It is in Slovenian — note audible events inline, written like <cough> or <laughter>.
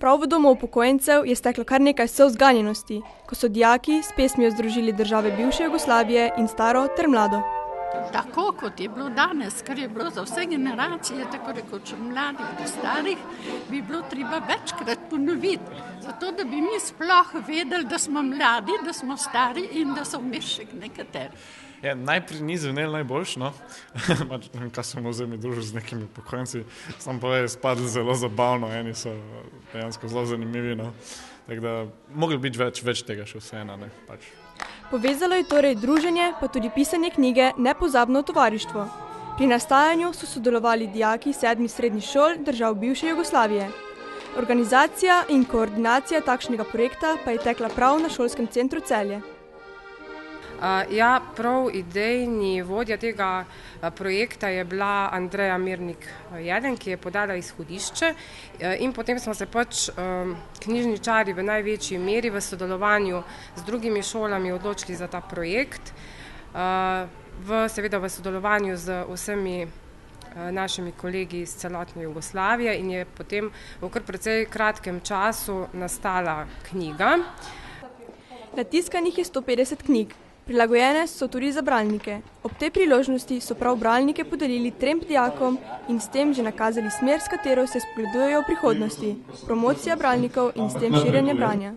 Prav v domu upokojencev je steklo kar nekaj solz ganjenosti, ko so dijaki s pesmijo združili države bivše Jugoslavije in staro ter mlado. Tako kot je bilo danes, kar je bilo za vse generacije, tako rekoč od mladih do starih, bi bilo treba večkrat ponoviti, zato da bi mi sploh vedeli, da smo mladi, da smo stari in da so vmes še nekateri. Ja, najprej ni zvenel najboljš, no. <laughs> Pač, kaj smo vzeli družiti z nekimi pokojnici, sam pa je spadlo zelo zabavno, eni so dejansko zelo zanimivi. No. Tako da, mogli biti več, več tega še vseeno, ne pač. Povezalo je torej druženje, pa tudi pisanje knjige Nepozabno tovarištvo. Pri nastajanju so sodelovali dijaki sedmih srednjih šol držav bivše Jugoslavije. Organizacija in koordinacija takšnega projekta pa je tekla prav na šolskem centru Celje. Ja, prav idejni vodja tega projekta je bila Andreja Mirnik Jeden, ki je podala izhodišče in potem smo se pač knjižničarji v največji meri v sodelovanju z drugimi šolami odločili za ta projekt, v seveda v sodelovanju z vsemi našimi kolegi iz celotne Jugoslavije in je potem v kar precej kratkem času nastala knjiga. Natiskanih je sto petdeset knjig. Prilagojene so tudi za bralnike. Ob tej priložnosti so prav bralnike podarili trem dijakom in s tem že nakazali smer, s katero se spogledujejo v prihodnosti: promocija bralnikov in s tem širjenje branja.